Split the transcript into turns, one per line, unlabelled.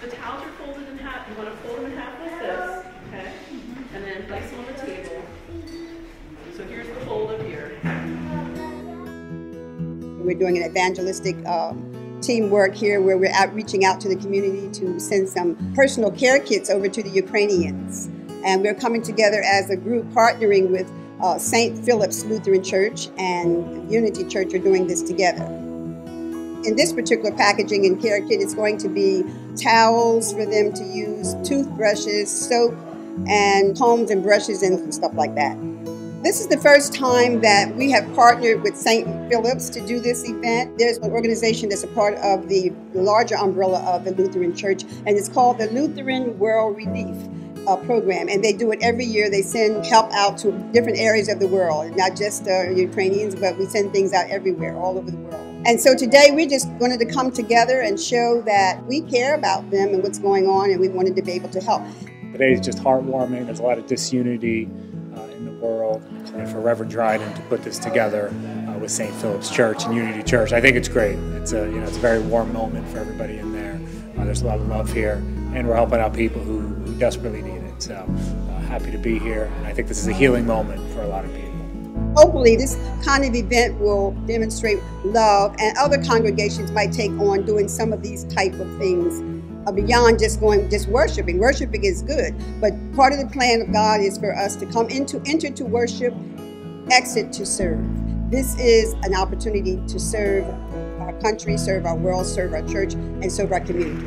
So the towels are folded in half. You want to fold them in half like this, okay? And then place them on the table. So here's the fold up here.
We're doing an evangelistic um, teamwork here where we're out reaching out to the community to send some personal care kits over to the Ukrainians. And we're coming together as a group partnering with uh, St. Philip's Lutheran Church and Unity Church are doing this together. In this particular packaging and care kit, it's going to be towels for them to use, toothbrushes, soap, and combs and brushes and stuff like that. This is the first time that we have partnered with St. Philip's to do this event. There's an organization that's a part of the larger umbrella of the Lutheran Church, and it's called the Lutheran World Relief uh, Program. And they do it every year. They send help out to different areas of the world, not just uh, Ukrainians, but we send things out everywhere, all over the world. And so today we just wanted to come together and show that we care about them and what's going on, and we wanted to be able to help.
Today is just heartwarming. There's a lot of disunity uh, in the world. And for Reverend Dryden to put this together uh, with St. Philip's Church and Unity Church, I think it's great. It's a you know it's a very warm moment for everybody in there. Uh, there's a lot of love here, and we're helping out people who, who desperately need it. So uh, happy to be here. And I think this is a healing moment for a lot of people.
Hopefully this kind of event will demonstrate love and other congregations might take on doing some of these type of things uh, beyond just going just worshiping. Worshiping is good, but part of the plan of God is for us to come into enter to worship, exit to serve. This is an opportunity to serve our country, serve our world, serve our church, and serve our community.